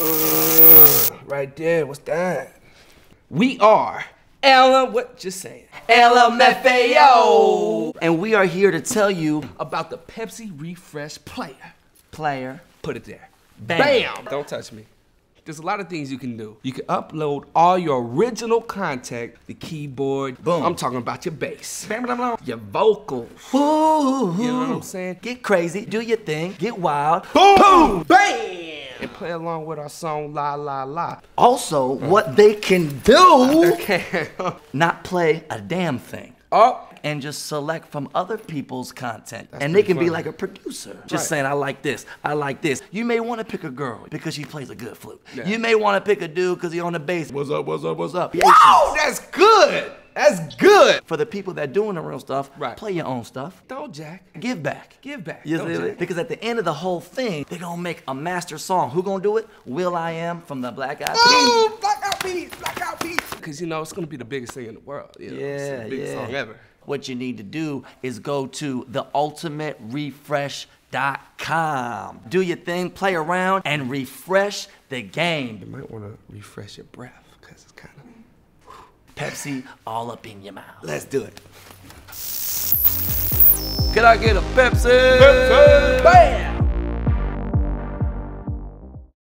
Uh, right there. What's that? We are Ella, what? Just say it. LMFAO! And we are here to tell you About the Pepsi Refresh player. player. Put it there. Bam. Bam! Don't touch me. There's a lot of things you can do. You can upload all your original content, the keyboard. Boom. I'm talking about your bass, Bam, bam, bam. your vocals. Ooh, You know what I'm saying? Get crazy, do your thing, get wild. Boom! Bam! And play along with our song La La La. Also, what they can do, Okay. not play a damn thing. oh, And just select from other people's content. and they can be like a producer. Just Right. saying, I like this, I like this. You may want to pick a girl because she plays a good flute. Yeah. You may want to pick a dude because he on the bass. What's up, what's up, what's up? Whoa, that's good. That's good. For the people that doing the real stuff, Right. play your own stuff. Don't Jack. Give back. Give back. You Don't see Jack. Because at the end of the whole thing, they're gonna make a master song. Who gonna do it? will.i.am from the Black Eyed Peas. Oh, blackout beats, blackout beats. Because you know it's gonna be the biggest thing in the world. You know? it's Yeah, the biggest yeah. song ever. What you need to do is go to the theultimaterefresh.com. Do your thing, play around, and refresh the game. You might want to refresh your breath because it's kind of. Pepsi all up in your mouth. Let's do it. Can I get a Pepsi? Bam!